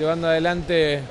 llevando adelante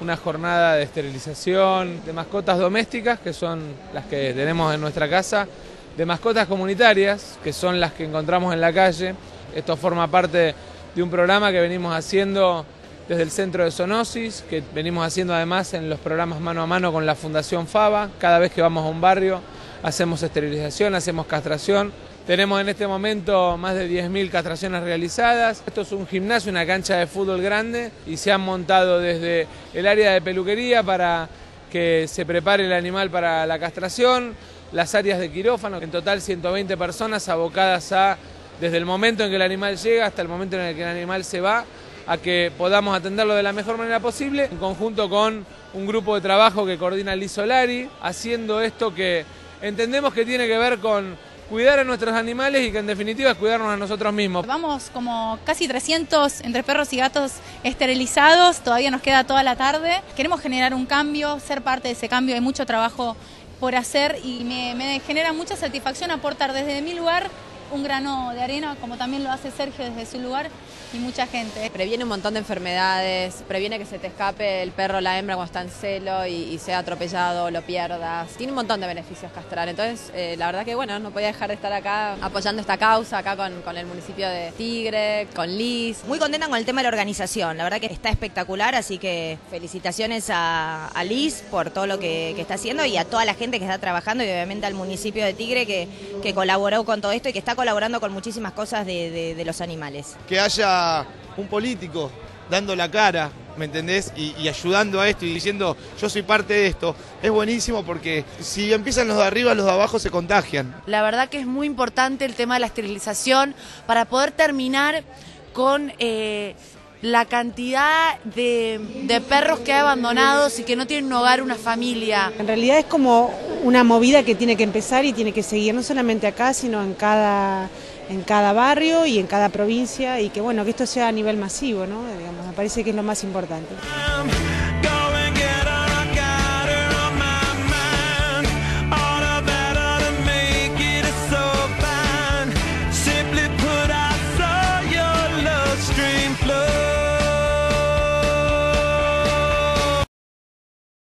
una jornada de esterilización de mascotas domésticas, que son las que tenemos en nuestra casa, de mascotas comunitarias, que son las que encontramos en la calle. Esto forma parte de un programa que venimos haciendo desde el centro de zoonosis, que venimos haciendo además en los programas mano a mano con la Fundación FABA. Cada vez que vamos a un barrio hacemos esterilización, hacemos castración. Tenemos en este momento más de 10.000 castraciones realizadas. Esto es un gimnasio, una cancha de fútbol grande y se han montado desde el área de peluquería para que se prepare el animal para la castración, las áreas de quirófano, en total 120 personas abocadas a, desde el momento en que el animal llega hasta el momento en el que el animal se va, a que podamos atenderlo de la mejor manera posible, en conjunto con un grupo de trabajo que coordina Liz Solari, haciendo esto que entendemos que tiene que ver con cuidar a nuestros animales y que en definitiva cuidarnos a nosotros mismos. Vamos como casi 300 entre perros y gatos esterilizados, todavía nos queda toda la tarde. Queremos generar un cambio, ser parte de ese cambio, hay mucho trabajo por hacer y me, me genera mucha satisfacción aportar desde mi lugar un grano de arena, como también lo hace Sergio desde su lugar y mucha gente. Previene un montón de enfermedades, previene que se te escape el perro o la hembra cuando está en celo y, sea atropellado, lo pierdas. Tiene un montón de beneficios castrar. Entonces, eh, la verdad que bueno, no podía dejar de estar acá apoyando esta causa, acá con, con el municipio de Tigre, con Liz. Muy contenta con el tema de la organización, la verdad que está espectacular, así que felicitaciones a, Liz por todo lo que, está haciendo y a toda la gente que está trabajando y obviamente al municipio de Tigre que, que colaboró con todo esto y que está colaborando con muchísimas cosas de, los animales. Que haya un político dando la cara, ¿me entendés? Y, ayudando a esto y diciendo yo soy parte de esto, es buenísimo porque si empiezan los de arriba, los de abajo se contagian. La verdad que es muy importante el tema de la esterilización para poder terminar con eh, la cantidad de, de, perros que hay abandonados y que no tienen un hogar, una familia. En realidad es como una movida que tiene que empezar y tiene que seguir, no solamente acá, sino en cada, en cada barrio y en cada provincia y que bueno, que esto sea a nivel masivo, ¿no? me parece que es lo más importante.